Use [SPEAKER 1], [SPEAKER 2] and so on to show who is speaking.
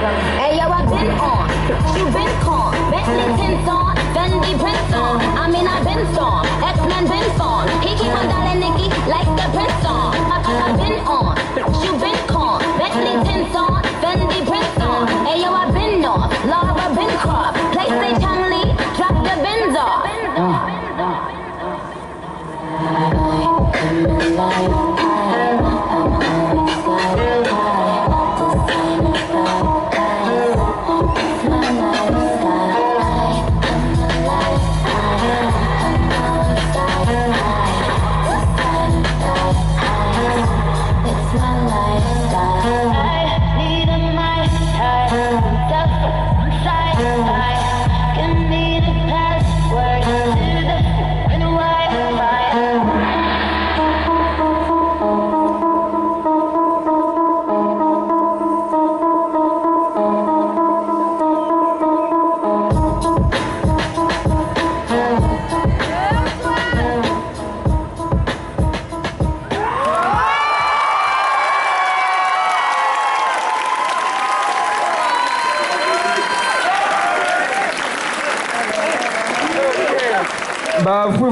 [SPEAKER 1] Hey yo, I been on, you been con, Bentley tints on, Fendi prints on. I mean I been storm, X-Men been formed. He keep on dialing Nicki like the prince on. I, I, I been on, you been con, Bentley tints on, Fendi prints on. Hey yo, I been on, Laura been crop, PlayStation Lee, drop the bins off.
[SPEAKER 2] I Bah,
[SPEAKER 3] fui